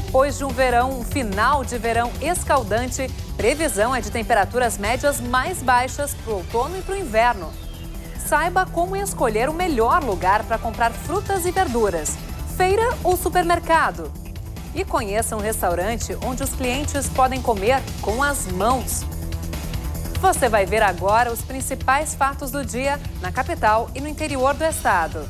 Depois de um verão, um final de verão escaldante, previsão é de temperaturas médias mais baixas para o outono e para o inverno. Saiba como escolher o melhor lugar para comprar frutas e verduras: feira ou supermercado. E conheça um restaurante onde os clientes podem comer com as mãos. Você vai ver agora os principais fatos do dia na capital e no interior do estado.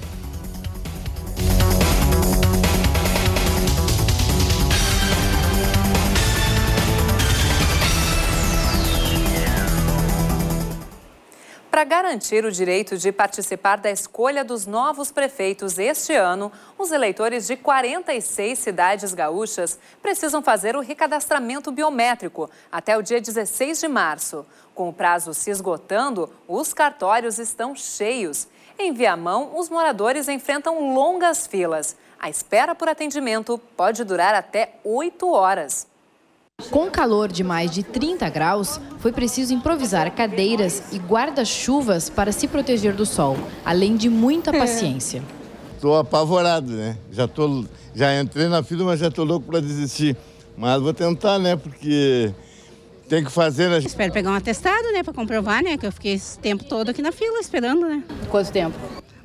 Para garantir o direito de participar da escolha dos novos prefeitos este ano, os eleitores de 46 cidades gaúchas precisam fazer o recadastramento biométrico até o dia 16 de março. Com o prazo se esgotando, os cartórios estão cheios. Em Viamão, os moradores enfrentam longas filas. A espera por atendimento pode durar até 8 horas. Com calor de mais de 30 graus, foi preciso improvisar cadeiras e guarda-chuvas para se proteger do sol, além de muita é. paciência. Estou apavorado, né? Já, tô, já entrei na fila, mas já estou louco para desistir. Mas vou tentar, né? Porque tem que fazer. Né? Espero pegar um atestado, né? Para comprovar, né? Que eu fiquei esse tempo todo aqui na fila esperando, né? Quanto tempo?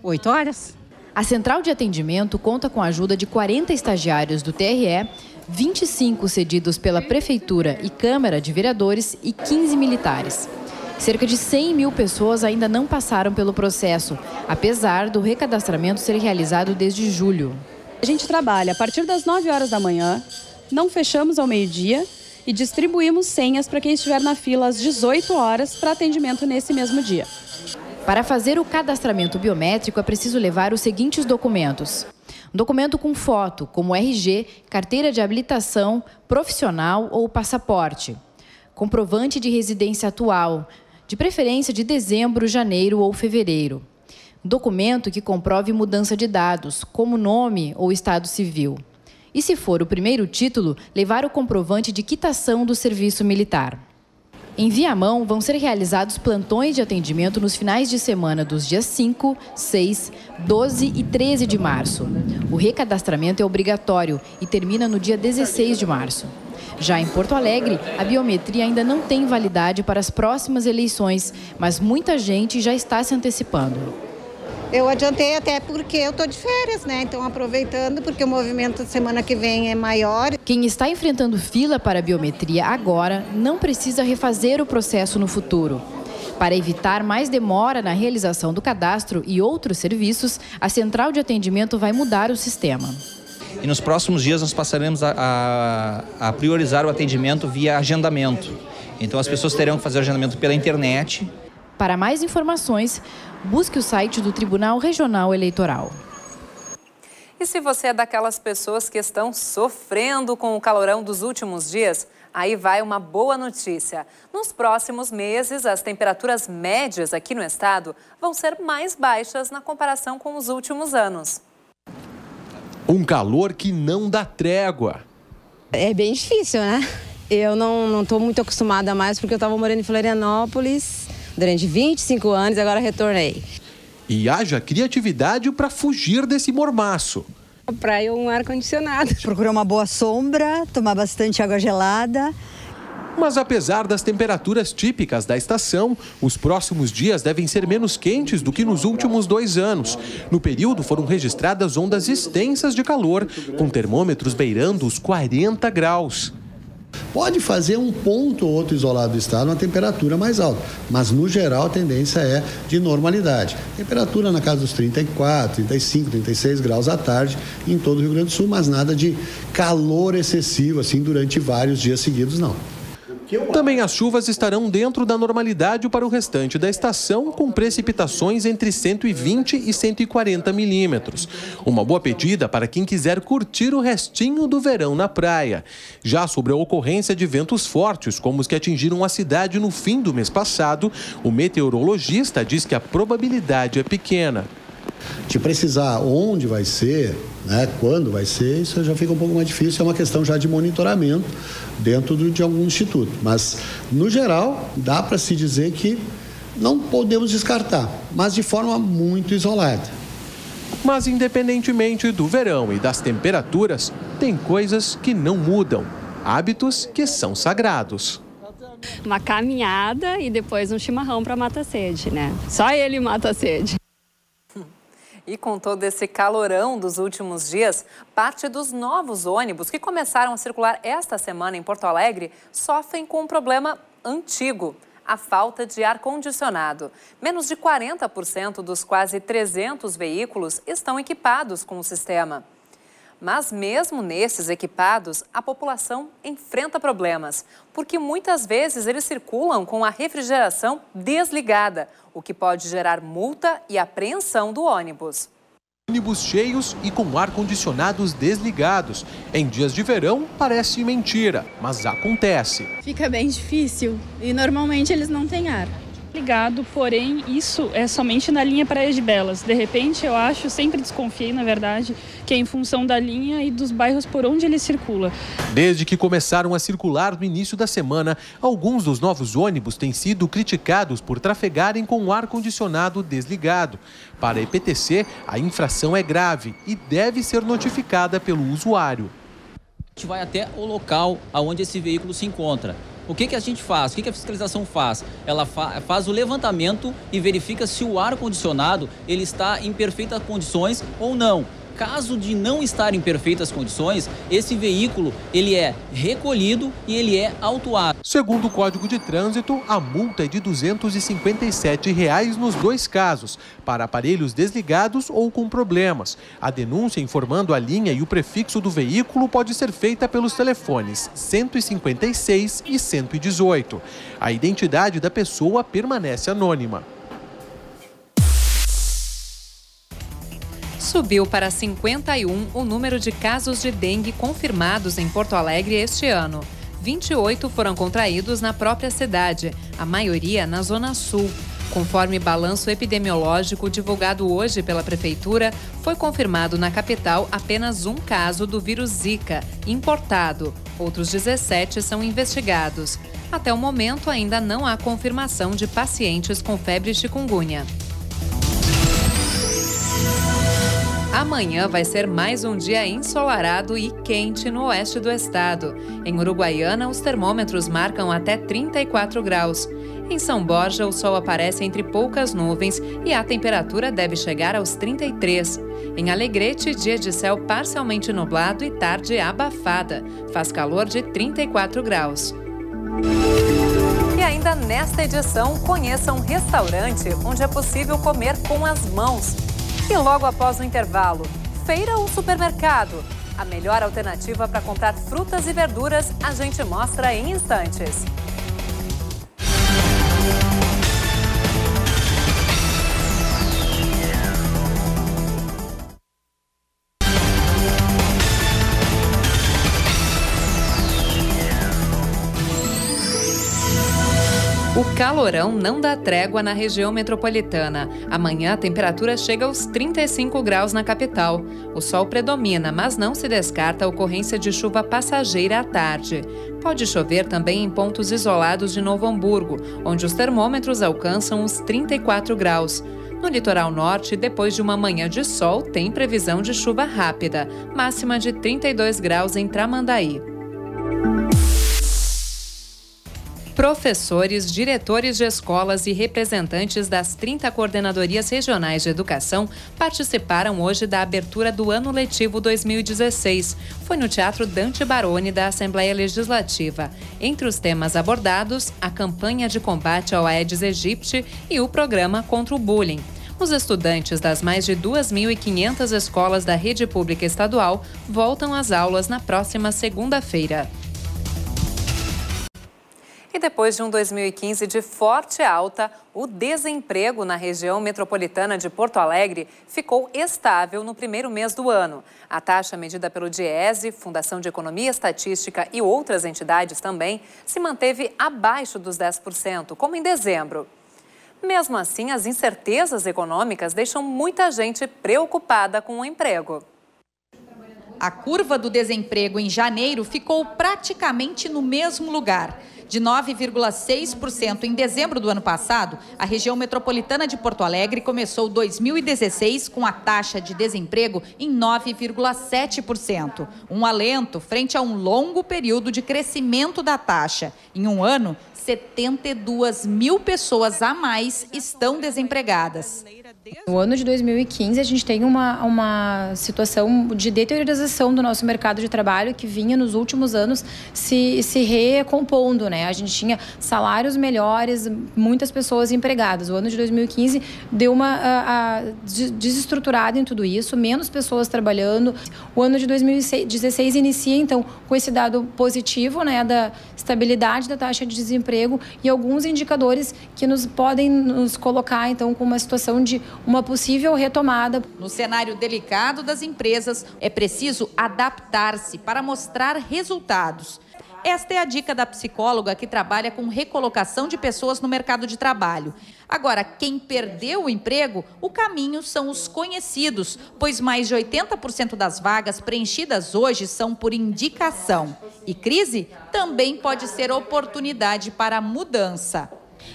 Oito horas. A central de atendimento conta com a ajuda de 40 estagiários do TRE 25 cedidos pela Prefeitura e Câmara de Vereadores e 15 militares. Cerca de 100 mil pessoas ainda não passaram pelo processo, apesar do recadastramento ser realizado desde julho. A gente trabalha a partir das 9 horas da manhã, não fechamos ao meio-dia e distribuímos senhas para quem estiver na fila às 18 horas para atendimento nesse mesmo dia. Para fazer o cadastramento biométrico é preciso levar os seguintes documentos: documento com foto, como RG, carteira de habilitação, profissional ou passaporte. Comprovante de residência atual, de preferência de dezembro, janeiro ou fevereiro. Documento que comprove mudança de dados, como nome ou estado civil. E se for o primeiro título, levar o comprovante de quitação do serviço militar. Em Viamão, vão ser realizados plantões de atendimento nos finais de semana dos dias 5, 6, 12 e 13 de março. O recadastramento é obrigatório e termina no dia 16 de março. Já em Porto Alegre, a biometria ainda não tem validade para as próximas eleições, mas muita gente já está se antecipando. Eu adiantei até porque eu estou de férias, né? Então aproveitando porque o movimento semana que vem é maior. Quem está enfrentando fila para a biometria agora não precisa refazer o processo no futuro. Para evitar mais demora na realização do cadastro e outros serviços, a central de atendimento vai mudar o sistema. E nos próximos dias nós passaremos a, a, a priorizar o atendimento via agendamento. Então as pessoas terão que fazer o agendamento pela internet. Para mais informações, busque o site do Tribunal Regional Eleitoral. E se você é daquelas pessoas que estão sofrendo com o calorão dos últimos dias, aí vai uma boa notícia. Nos próximos meses, as temperaturas médias aqui no estado vão ser mais baixas na comparação com os últimos anos. Um calor que não dá trégua. É bem difícil, né? Eu não estou muito acostumada mais porque eu estava morando em Florianópolis durante 25 anos e agora retornei. E haja criatividade para fugir desse mormaço. A praia um ar-condicionado. Procurar uma boa sombra, tomar bastante água gelada. Mas apesar das temperaturas típicas da estação, os próximos dias devem ser menos quentes do que nos últimos dois anos. No período foram registradas ondas extensas de calor, com termômetros beirando os 40 graus. Pode fazer um ponto ou outro isolado do estado uma temperatura mais alta, mas no geral a tendência é de normalidade. Temperatura na casa dos 34, 35, 36 graus à tarde em todo o Rio Grande do Sul, mas nada de calor excessivo assim durante vários dias seguidos, não. Também as chuvas estarão dentro da normalidade para o restante da estação, com precipitações entre 120 e 140 milímetros. Uma boa pedida para quem quiser curtir o restinho do verão na praia. Já sobre a ocorrência de ventos fortes, como os que atingiram a cidade no fim do mês passado, o meteorologista diz que a probabilidade é pequena. De precisar onde vai ser, né, quando vai ser, isso já fica um pouco mais difícil, é uma questão já de monitoramento dentro de algum instituto. Mas, no geral, dá para se dizer que não podemos descartar, mas de forma muito isolada. Mas, independentemente do verão e das temperaturas, tem coisas que não mudam, hábitos que são sagrados. Uma caminhada e depois um chimarrão para matar sede, né? Só ele mata a sede. E com todo esse calorão dos últimos dias, parte dos novos ônibus que começaram a circular esta semana em Porto Alegre sofrem com um problema antigo a falta de ar-condicionado. Menos de 40% dos quase 300 veículos estão equipados com o sistema. Mas, mesmo nesses equipados, a população enfrenta problemas, porque muitas vezes eles circulam com a refrigeração desligada, o que pode gerar multa e apreensão do ônibus ônibus cheios e com ar-condicionados desligados. Em dias de verão, parece mentira, mas acontece. Fica bem difícil e normalmente eles não têm ar ligado, porém isso é somente na linha Praia de Belas. De repente, eu acho, sempre desconfiei, na verdade, que é em função da linha e dos bairros por onde ele circula. Desde que começaram a circular no início da semana, alguns dos novos ônibus têm sido criticados por trafegarem com o ar-condicionado desligado. Para a EPTC, a infração é grave e deve ser notificada pelo usuário. A gente vai até o local onde esse veículo se encontra. O que, que a gente faz? O que, que a fiscalização faz? Ela fa faz o levantamento e verifica se o ar-condicionado ele está em perfeitas condições ou não. Caso de não estar em perfeitas condições, esse veículo ele é recolhido e ele é autuado. Segundo o Código de Trânsito, a multa é de 257 reais nos dois casos, para aparelhos desligados ou com problemas. A denúncia informando a linha e o prefixo do veículo pode ser feita pelos telefones 156 e 118. A identidade da pessoa permanece anônima. Subiu para 51 o número de casos de dengue confirmados em Porto Alegre este ano. 28 foram contraídos na própria cidade, a maioria na Zona Sul. Conforme balanço epidemiológico divulgado hoje pela Prefeitura, foi confirmado na capital apenas um caso do vírus Zika, importado. Outros 17 são investigados. Até o momento, ainda não há confirmação de pacientes com febre chikungunya. Amanhã vai ser mais um dia ensolarado e quente no oeste do estado. Em Uruguaiana, os termômetros marcam até 34 graus. Em São Borja, o sol aparece entre poucas nuvens e a temperatura deve chegar aos 33. Em Alegrete, dia de céu parcialmente nublado e tarde abafada. Faz calor de 34 graus. E ainda nesta edição, conheça um restaurante onde é possível comer com as mãos. E logo após o intervalo, feira ou supermercado? A melhor alternativa para comprar frutas e verduras a gente mostra em instantes. Calorão não dá trégua na região metropolitana. Amanhã a temperatura chega aos 35 graus na capital. O sol predomina, mas não se descarta a ocorrência de chuva passageira à tarde. Pode chover também em pontos isolados de Novo Hamburgo, onde os termômetros alcançam os 34 graus. No litoral norte, depois de uma manhã de sol, tem previsão de chuva rápida, máxima de 32 graus em Tramandaí. Professores, diretores de escolas e representantes das 30 coordenadorias regionais de educação participaram hoje da abertura do ano letivo 2016. Foi no Teatro Dante Baroni da Assembleia Legislativa. Entre os temas abordados, a campanha de combate ao Aedes aegypti e o programa contra o bullying. Os estudantes das mais de 2.500 escolas da rede pública estadual voltam às aulas na próxima segunda-feira. E depois de um 2015 de forte alta, o desemprego na região metropolitana de Porto Alegre ficou estável no primeiro mês do ano. A taxa medida pelo DIESE, Fundação de Economia Estatística e outras entidades também, se manteve abaixo dos 10%, como em dezembro. Mesmo assim, as incertezas econômicas deixam muita gente preocupada com o emprego. A curva do desemprego em janeiro ficou praticamente no mesmo lugar. De 9,6% em dezembro do ano passado, a região metropolitana de Porto Alegre começou 2016 com a taxa de desemprego em 9,7%. Um alento frente a um longo período de crescimento da taxa. Em um ano, 72 mil pessoas a mais estão desempregadas. No ano de 2015, a gente tem uma, uma situação de deteriorização do nosso mercado de trabalho que vinha nos últimos anos se, se recompondo. Né? A gente tinha salários melhores, muitas pessoas empregadas. O ano de 2015 deu uma a, a, desestruturada em tudo isso, menos pessoas trabalhando. O ano de 2016 inicia, então, com esse dado positivo né, da estabilidade da taxa de desemprego e alguns indicadores que nos podem nos colocar, então, com uma situação de uma possível retomada. No cenário delicado das empresas, é preciso adaptar-se para mostrar resultados. Esta é a dica da psicóloga que trabalha com recolocação de pessoas no mercado de trabalho. Agora, quem perdeu o emprego, o caminho são os conhecidos, pois mais de 80% das vagas preenchidas hoje são por indicação. E crise também pode ser oportunidade para mudança.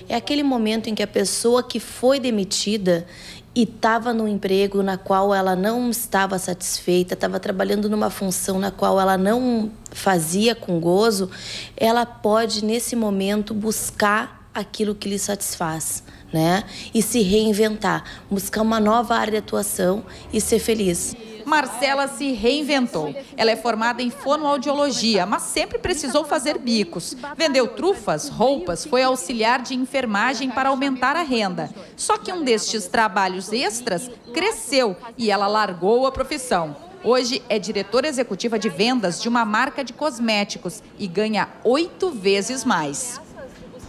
É aquele momento em que a pessoa que foi demitida e estava no emprego na qual ela não estava satisfeita, estava trabalhando numa função na qual ela não fazia com gozo, ela pode nesse momento buscar aquilo que lhe satisfaz, né? E se reinventar, buscar uma nova área de atuação e ser feliz. Marcela se reinventou. Ela é formada em fonoaudiologia, mas sempre precisou fazer bicos. Vendeu trufas, roupas, foi auxiliar de enfermagem para aumentar a renda. Só que um destes trabalhos extras cresceu e ela largou a profissão. Hoje é diretora executiva de vendas de uma marca de cosméticos e ganha oito vezes mais.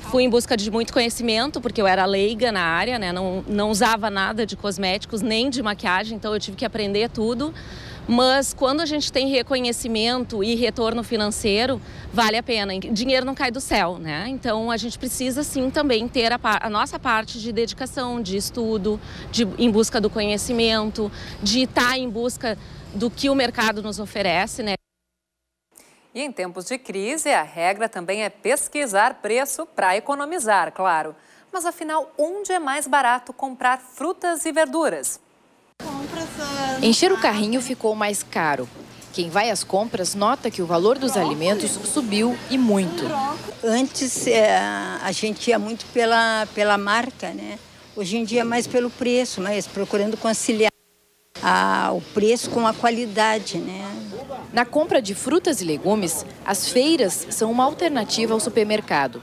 Fui em busca de muito conhecimento, porque eu era leiga na área, né? não, não usava nada de cosméticos nem de maquiagem, então eu tive que aprender tudo. Mas quando a gente tem reconhecimento e retorno financeiro, vale a pena. Dinheiro não cai do céu, né? Então a gente precisa sim também ter a, a nossa parte de dedicação, de estudo, de em busca do conhecimento, de estar tá em busca do que o mercado nos oferece, né? E em tempos de crise, a regra também é pesquisar preço para economizar, claro. Mas afinal, onde é mais barato comprar frutas e verduras? Encher o carrinho ficou mais caro. Quem vai às compras nota que o valor dos alimentos subiu e muito. Antes é, a gente ia muito pela, pela marca, né? Hoje em dia é mais pelo preço, mas procurando conciliar a, o preço com a qualidade, né? Na compra de frutas e legumes, as feiras são uma alternativa ao supermercado.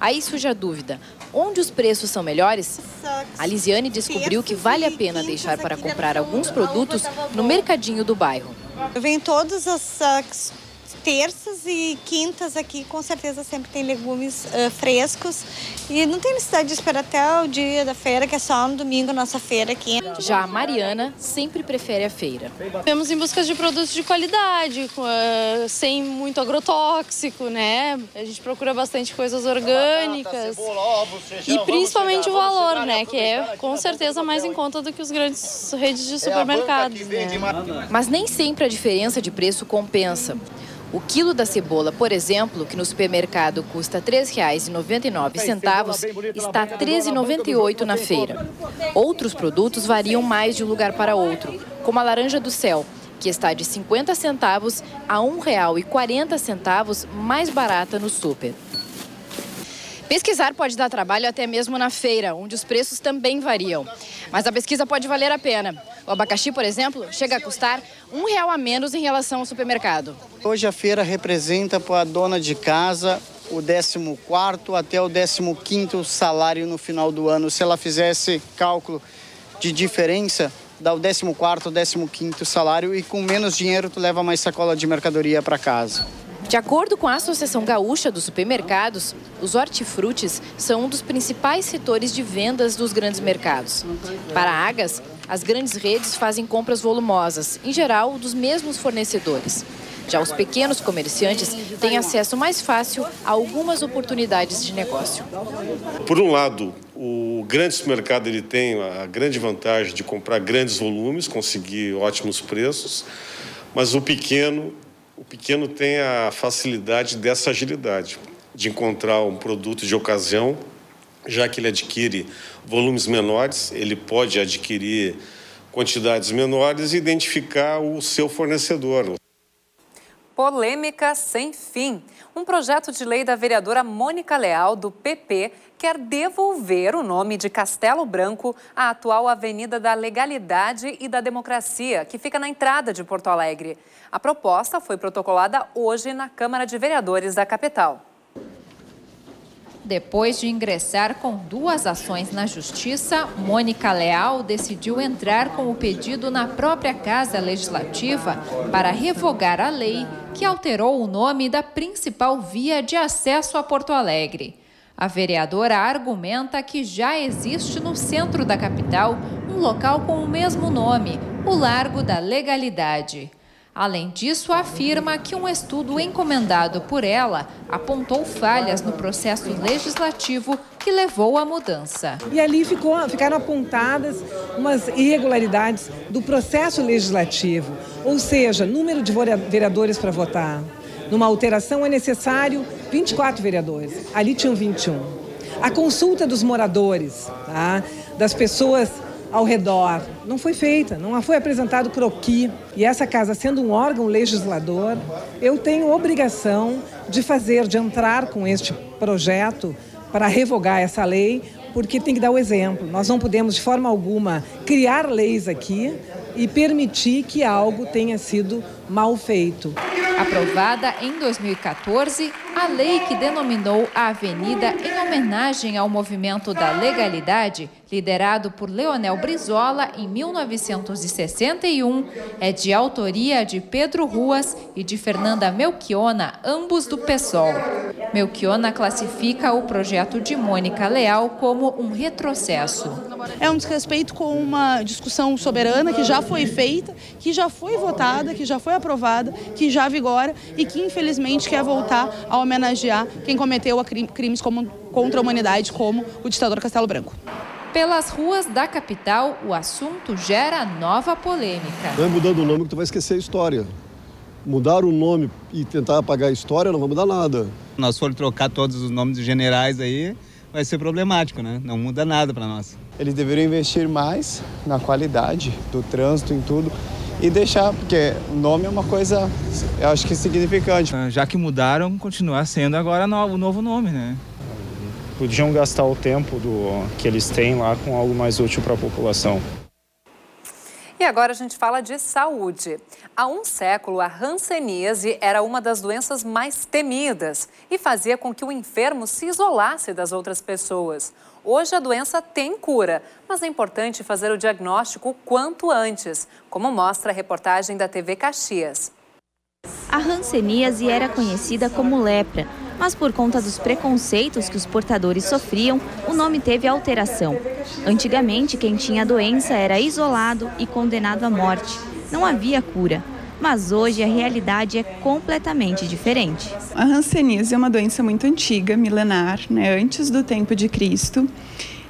Aí surge a dúvida: onde os preços são melhores? A Lisiane descobriu que vale a pena deixar para comprar alguns produtos no mercadinho do bairro. Venho todas as terças e quintas aqui com certeza sempre tem legumes uh, frescos e não tem necessidade de esperar até o dia da feira, que é só no domingo nossa feira aqui. Já a Mariana sempre prefere a feira. Vemos em busca de produtos de qualidade, uh, sem muito agrotóxico, né? A gente procura bastante coisas orgânicas e principalmente o valor, né? Que é com certeza mais em conta do que os grandes redes de supermercados. Né? Mas nem sempre a diferença de preço compensa. O quilo da cebola, por exemplo, que no supermercado custa R$ 3,99, está R$ 13,98 na feira. Outros produtos variam mais de um lugar para outro, como a laranja do céu, que está de 50 centavos a R$ 1,40 mais barata no super. Pesquisar pode dar trabalho até mesmo na feira, onde os preços também variam. Mas a pesquisa pode valer a pena. O abacaxi, por exemplo, chega a custar um real a menos em relação ao supermercado. Hoje a feira representa para a dona de casa o 14 até o 15 salário no final do ano. Se ela fizesse cálculo de diferença, dá o 14 o 15 salário e com menos dinheiro tu leva mais sacola de mercadoria para casa. De acordo com a Associação Gaúcha dos Supermercados, os hortifrutis são um dos principais setores de vendas dos grandes mercados. Para a Agas, as grandes redes fazem compras volumosas, em geral dos mesmos fornecedores. Já os pequenos comerciantes têm acesso mais fácil a algumas oportunidades de negócio. Por um lado, o grande supermercado ele tem a grande vantagem de comprar grandes volumes, conseguir ótimos preços. Mas o pequeno, o pequeno tem a facilidade dessa agilidade, de encontrar um produto de ocasião, já que ele adquire volumes menores, ele pode adquirir quantidades menores e identificar o seu fornecedor. Polêmica sem fim. Um projeto de lei da vereadora Mônica Leal, do PP, quer devolver o nome de Castelo Branco à atual Avenida da Legalidade e da Democracia, que fica na entrada de Porto Alegre. A proposta foi protocolada hoje na Câmara de Vereadores da capital. Depois de ingressar com duas ações na Justiça, Mônica Leal decidiu entrar com o pedido na própria Casa Legislativa para revogar a lei que alterou o nome da principal via de acesso a Porto Alegre. A vereadora argumenta que já existe no centro da capital um local com o mesmo nome, o Largo da Legalidade. Além disso, afirma que um estudo encomendado por ela apontou falhas no processo legislativo que levou à mudança. E ali ficou, ficaram apontadas umas irregularidades do processo legislativo, ou seja, número de vereadores para votar. Numa alteração é necessário 24 vereadores, ali tinham 21. A consulta dos moradores, tá? das pessoas ao redor. Não foi feita, não foi apresentado croqui. E essa casa, sendo um órgão legislador, eu tenho obrigação de fazer, de entrar com este projeto para revogar essa lei, porque tem que dar o exemplo. Nós não podemos, de forma alguma, criar leis aqui e permitir que algo tenha sido mal feito. Aprovada em 2014, a lei que denominou a avenida em homenagem ao movimento da legalidade, liderado por Leonel Brizola em 1961, é de autoria de Pedro Ruas e de Fernanda Melchiona, ambos do PSOL. Melchiona classifica o projeto de Mônica Leal como um retrocesso. É um desrespeito com uma discussão soberana que já foi feita, que já foi votada, que já foi aprovada, que já vigora e que infelizmente quer voltar a homenagear quem cometeu crimes contra a humanidade, como o ditador Castelo Branco. Pelas ruas da capital, o assunto gera nova polêmica. Não é mudando o nome que tu vai esquecer a história. Mudar o nome e tentar apagar a história não vai mudar nada. Nós for trocar todos os nomes dos generais aí, vai ser problemático, né? Não muda nada para nós. Eles deveriam investir mais na qualidade do trânsito, em tudo, e deixar, porque o nome é uma coisa, eu acho que significante. Ah, já que mudaram, continuar sendo agora o novo nome, né? Podiam gastar o tempo do, que eles têm lá com algo mais útil para a população. E agora a gente fala de saúde. Há um século, a hanseníase era uma das doenças mais temidas e fazia com que o enfermo se isolasse das outras pessoas. Hoje a doença tem cura, mas é importante fazer o diagnóstico quanto antes, como mostra a reportagem da TV Caxias. A hanseníase era conhecida como lepra, mas por conta dos preconceitos que os portadores sofriam, o nome teve alteração. Antigamente, quem tinha a doença era isolado e condenado à morte. Não havia cura mas hoje a realidade é completamente diferente. A hanseníase é uma doença muito antiga, milenar, né, antes do tempo de Cristo.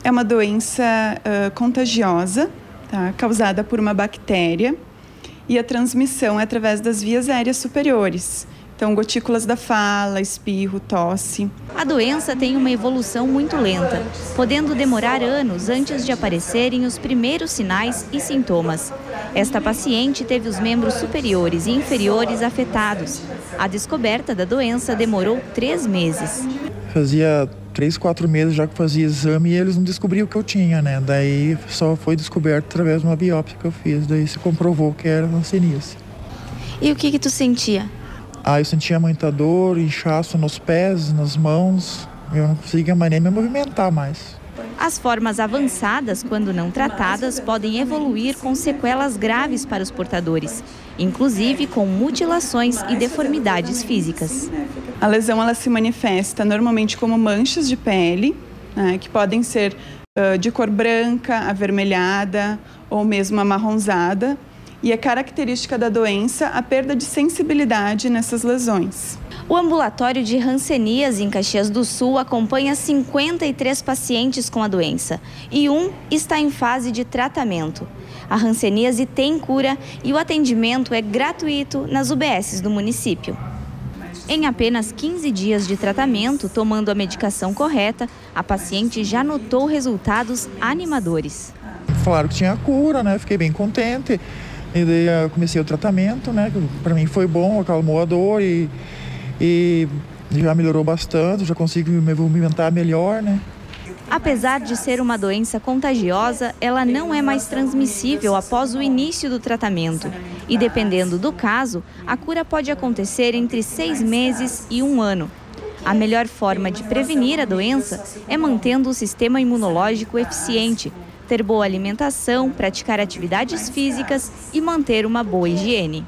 É uma doença uh, contagiosa, tá, causada por uma bactéria, e a transmissão é através das vias aéreas superiores. Então, gotículas da fala, espirro, tosse. A doença tem uma evolução muito lenta, podendo demorar anos antes de aparecerem os primeiros sinais e sintomas. Esta paciente teve os membros superiores e inferiores afetados. A descoberta da doença demorou três meses. Fazia três, quatro meses já que fazia exame e eles não descobriam o que eu tinha, né? Daí só foi descoberto através de uma biópsia que eu fiz. Daí se comprovou que era hanseníase. E o que que tu sentia? Ah, eu sentia muita dor, inchaço nos pés, nas mãos. Eu não conseguia mais nem me movimentar mais. As formas avançadas, quando não tratadas, podem evoluir com sequelas graves para os portadores, inclusive com mutilações e deformidades físicas. A lesão ela se manifesta normalmente como manchas de pele, né, que podem ser uh, de cor branca, avermelhada ou mesmo amarronzada, e é característica da doença a perda de sensibilidade nessas lesões. O ambulatório de Hanseníase em Caxias do Sul acompanha 53 pacientes com a doença e um está em fase de tratamento. A Hanseníase tem cura e o atendimento é gratuito nas UBSs do município. Em apenas 15 dias de tratamento, tomando a medicação correta, a paciente já notou resultados animadores. Falaram que tinha cura, né? Fiquei bem contente. E daí eu comecei o tratamento, né? Para mim foi bom, acalmou a dor e e já melhorou bastante, já consigo me movimentar melhor, né? Apesar de ser uma doença contagiosa, ela não é mais transmissível após o início do tratamento. E dependendo do caso, a cura pode acontecer entre seis meses e um ano. A melhor forma de prevenir a doença é mantendo o sistema imunológico eficiente, ter boa alimentação, praticar atividades físicas e manter uma boa higiene.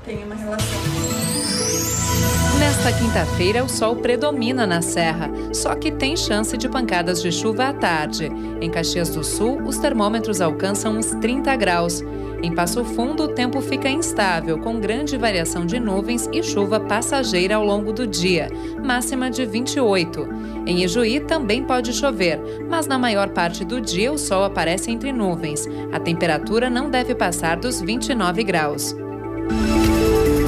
Nesta quinta-feira, o sol predomina na Serra, só que tem chance de pancadas de chuva à tarde. Em Caxias do Sul, os termômetros alcançam uns 30 graus. Em Passo Fundo, o tempo fica instável, com grande variação de nuvens e chuva passageira ao longo do dia, máxima de 28. Em Ijuí também pode chover, mas na maior parte do dia o sol aparece entre nuvens. A temperatura não deve passar dos 29 graus.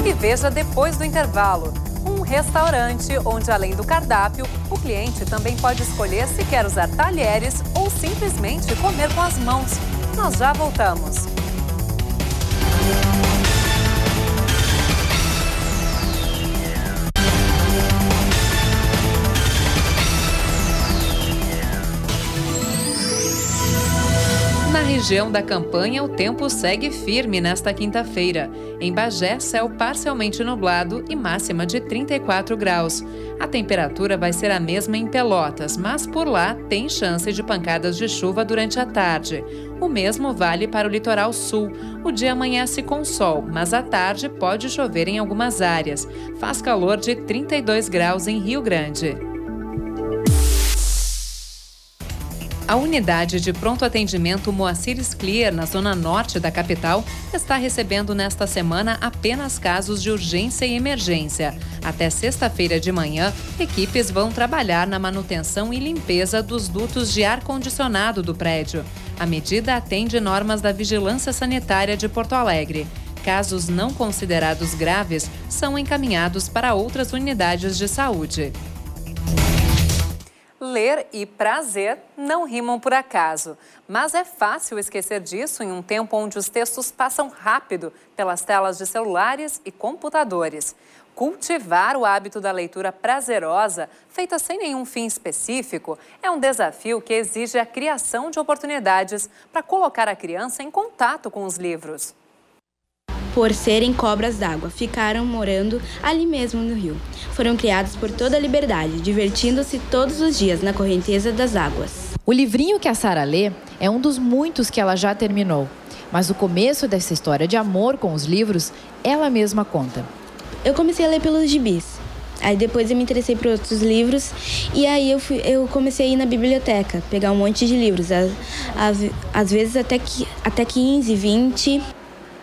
E veja depois do intervalo um restaurante onde, além do cardápio, o cliente também pode escolher se quer usar talheres ou simplesmente comer com as mãos. Nós já voltamos. Na região da campanha, o tempo segue firme nesta quinta-feira. Em Bagé, céu parcialmente nublado e máxima de 34 graus. A temperatura vai ser a mesma em Pelotas, mas por lá tem chance de pancadas de chuva durante a tarde. O mesmo vale para o litoral sul. O dia amanhece com sol, mas à tarde pode chover em algumas áreas. Faz calor de 32 graus em Rio Grande. A unidade de pronto atendimento Moacir Clear, na zona norte da capital, está recebendo nesta semana apenas casos de urgência e emergência. Até sexta-feira de manhã, equipes vão trabalhar na manutenção e limpeza dos dutos de ar-condicionado do prédio. A medida atende normas da Vigilância Sanitária de Porto Alegre. Casos não considerados graves são encaminhados para outras unidades de saúde. Ler e prazer não rimam por acaso, mas é fácil esquecer disso em um tempo onde os textos passam rápido pelas telas de celulares e computadores. Cultivar o hábito da leitura prazerosa, feita sem nenhum fim específico, é um desafio que exige a criação de oportunidades para colocar a criança em contato com os livros por serem cobras d'água, ficaram morando ali mesmo no rio. Foram criados por toda a liberdade, divertindo-se todos os dias na correnteza das águas. O livrinho que a Sara lê é um dos muitos que ela já terminou. Mas o começo dessa história de amor com os livros, ela mesma conta. Eu comecei a ler pelos gibis. Aí depois eu me interessei por outros livros e aí eu, fui, eu comecei a ir na biblioteca, pegar um monte de livros. Às, às vezes até, até 15, 20.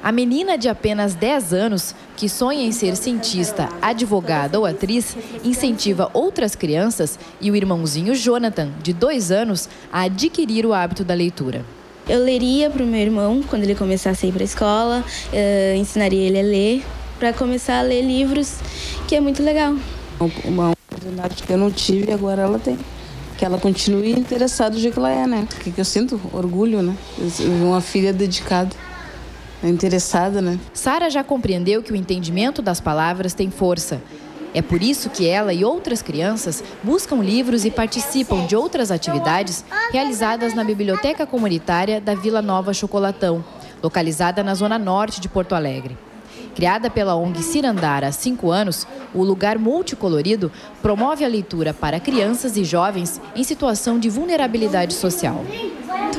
A menina de apenas 10 anos, que sonha em ser cientista, advogada ou atriz, incentiva outras crianças e o irmãozinho Jonathan, de 2 anos, a adquirir o hábito da leitura. Eu leria para o meu irmão quando ele começasse a ir para a escola, uh, ensinaria ele a ler, para começar a ler livros, que é muito legal. Uma oportunidade que eu não tive, agora ela tem que ela continue interessada do jeito que ela é, né? Que, que eu sinto orgulho, né? Uma filha dedicada. É interessada, né? Sara já compreendeu que o entendimento das palavras tem força. É por isso que ela e outras crianças buscam livros e participam de outras atividades realizadas na Biblioteca Comunitária da Vila Nova Chocolatão, localizada na zona norte de Porto Alegre. Criada pela ONG Cirandara há cinco anos, o lugar multicolorido promove a leitura para crianças e jovens em situação de vulnerabilidade social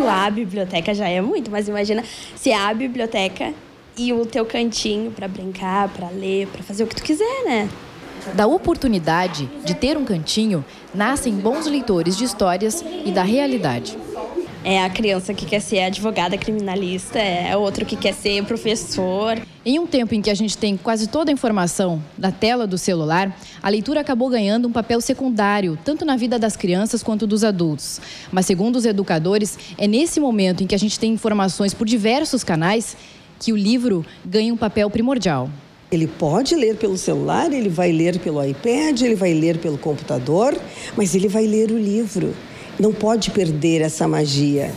a biblioteca já é muito, mas imagina se a biblioteca e o teu cantinho para brincar, para ler, para fazer o que tu quiser, né? Da oportunidade de ter um cantinho, nascem bons leitores de histórias e da realidade. É a criança que quer ser advogada criminalista, é outro que quer ser professor. Em um tempo em que a gente tem quase toda a informação da tela do celular, a leitura acabou ganhando um papel secundário, tanto na vida das crianças quanto dos adultos. Mas, segundo os educadores, é nesse momento em que a gente tem informações por diversos canais que o livro ganha um papel primordial. Ele pode ler pelo celular, ele vai ler pelo iPad, ele vai ler pelo computador, mas ele vai ler o livro não pode perder essa magia.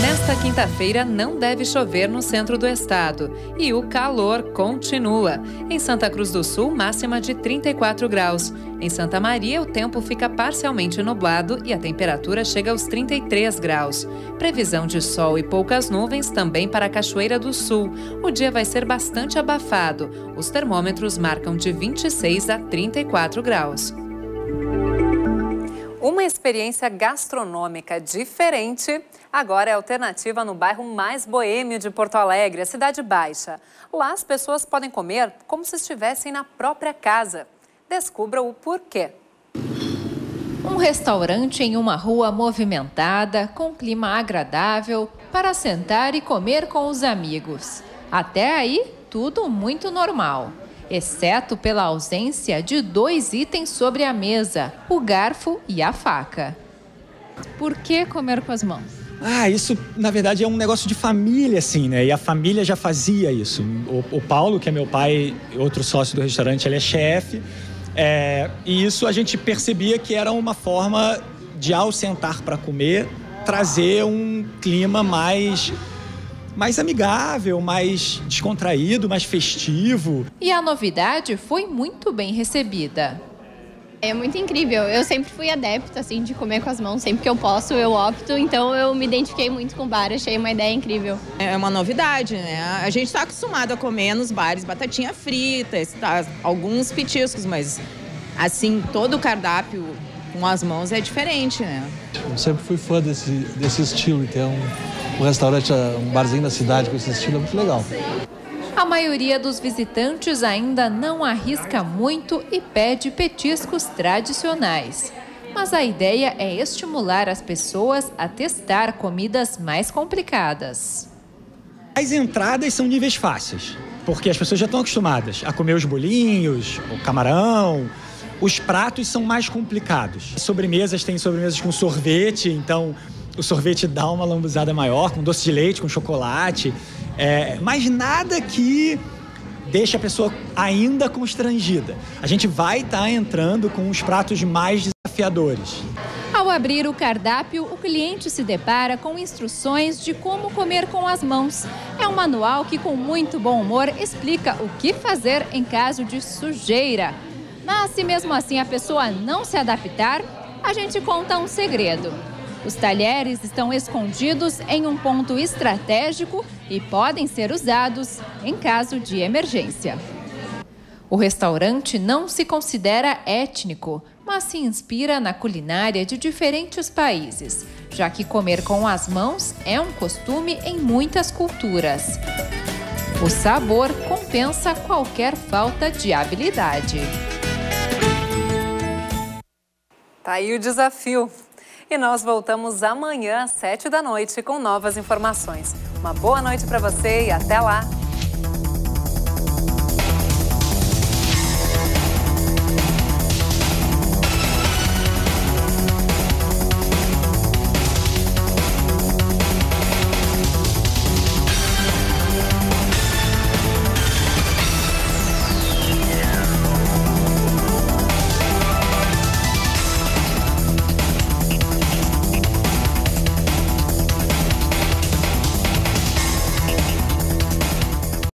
Nesta quinta-feira não deve chover no centro do estado e o calor continua. Em Santa Cruz do Sul, máxima de 34 graus. Em Santa Maria, o tempo fica parcialmente nublado e a temperatura chega aos 33 graus. Previsão de sol e poucas nuvens também para a Cachoeira do Sul. O dia vai ser bastante abafado. Os termômetros marcam de 26 a 34 graus. Uma experiência gastronômica diferente agora é alternativa no bairro mais boêmio de Porto Alegre, a Cidade Baixa. Lá as pessoas podem comer como se estivessem na própria casa. Descubra o porquê. Um restaurante em uma rua movimentada, com clima agradável, para sentar e comer com os amigos. Até aí, tudo muito normal, exceto pela ausência de dois itens sobre a mesa: o garfo e a faca. Por que comer com as mãos? Ah, isso na verdade é um negócio de família, assim, né? E a família já fazia isso. O, o Paulo, que é meu pai, outro sócio do restaurante, ele é chefe. É, e isso a gente percebia que era uma forma de, ao sentar para comer, trazer um clima mais mais amigável, mais descontraído, mais festivo. E a novidade foi muito bem recebida. É muito incrível. Eu sempre fui adepta assim de comer com as mãos, sempre que eu posso, eu opto. Então eu me identifiquei muito com o bar, achei uma ideia incrível. É uma novidade, né? A gente está acostumado a comer nos bares batatinha frita, tá, alguns petiscos, mas assim todo o cardápio com as mãos é diferente, né? Eu sempre fui fã desse, desse estilo, então um restaurante, um barzinho da cidade com esse estilo é muito legal. A maioria dos visitantes ainda não arrisca muito e pede petiscos tradicionais. Mas a ideia é estimular as pessoas a testar comidas mais complicadas. As entradas são níveis fáceis, porque as pessoas já estão acostumadas a comer os bolinhos, o camarão. Os pratos são mais complicados. As sobremesas têm sobremesas com sorvete, então o sorvete dá uma lambuzada maior, com doce de leite, com chocolate. É, mas nada que deixe a pessoa ainda constrangida. A gente vai estar tá entrando com os pratos mais desafiadores. Ao abrir o cardápio, o cliente se depara com instruções de como comer com as mãos. É um manual que, com muito bom humor, explica o que fazer em caso de sujeira. Mas se mesmo assim a pessoa não se adaptar, a gente conta um segredo. Os talheres estão escondidos em um ponto estratégico e podem ser usados em caso de emergência. O restaurante não se considera étnico, mas se inspira na culinária de diferentes países, já que comer com as mãos é um costume em muitas culturas. O sabor compensa qualquer falta de habilidade. Tá aí o desafio. E nós voltamos amanhã às sete da noite com novas informações. Uma boa noite para você e até lá!